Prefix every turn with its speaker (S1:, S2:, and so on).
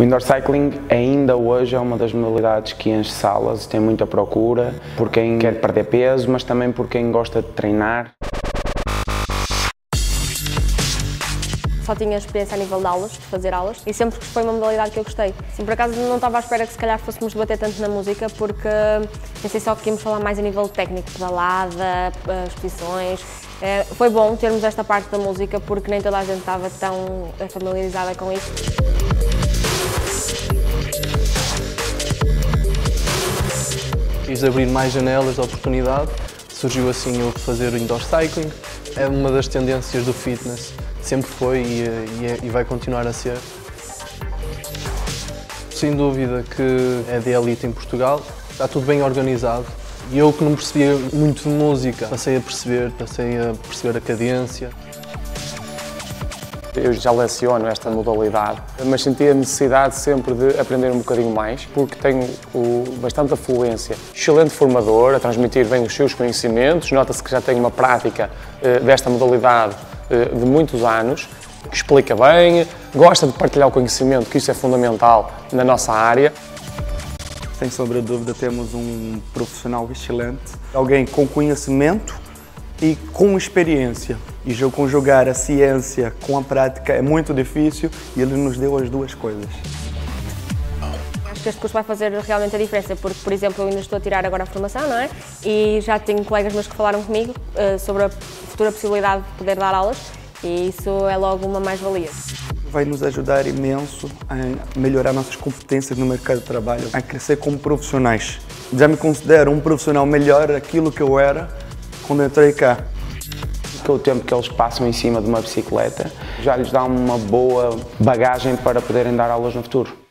S1: O indoor cycling ainda hoje é uma das modalidades que enche salas, tem muita procura, por quem quer perder peso, mas também por quem gosta de treinar.
S2: Só tinha experiência a nível de aulas, de fazer aulas, e sempre foi uma modalidade que eu gostei. Sim, por acaso não estava à espera que se calhar fôssemos debater tanto na música, porque pensei só que íamos falar mais a nível técnico, pedalada, as posições. É, foi bom termos esta parte da música, porque nem toda a gente estava tão familiarizada com isso.
S3: Quis abrir mais janelas de oportunidade, surgiu assim o fazer o indoor cycling, é uma das tendências do fitness, sempre foi e, e, é, e vai continuar a ser. Sem dúvida que é de elite em Portugal, está tudo bem organizado, e eu que não percebia muito de música, passei a perceber, passei a perceber a cadência.
S4: Eu já leciono esta modalidade, mas senti a necessidade sempre de aprender um bocadinho mais, porque tenho o, bastante afluência. Excelente formador, a transmitir bem os seus conhecimentos, nota-se que já tem uma prática eh, desta modalidade eh, de muitos anos, explica bem, gosta de partilhar o conhecimento, que isso é fundamental na nossa área.
S5: Sem sombra de dúvida, temos um profissional excelente, alguém com conhecimento e com experiência. E conjugar a ciência com a prática é muito difícil e ele nos deu as duas coisas.
S2: Acho que este curso vai fazer realmente a diferença, porque, por exemplo, eu ainda estou a tirar agora a formação, não é? E já tenho colegas meus que falaram comigo uh, sobre a futura possibilidade de poder dar aulas e isso é logo uma mais-valia.
S5: Vai nos ajudar imenso a melhorar nossas competências no mercado de trabalho, a crescer como profissionais. Já me considero um profissional melhor daquilo que eu era quando entrei cá.
S1: O tempo que eles passam em cima de uma bicicleta já lhes dá uma boa bagagem para poderem dar aulas no futuro.